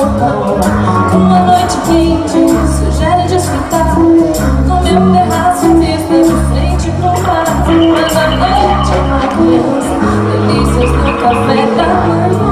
Uma noite quente sugere desfrutar No meu terraço mesmo de frente pro mar. Mas a noite é uma delícias no café da manhã.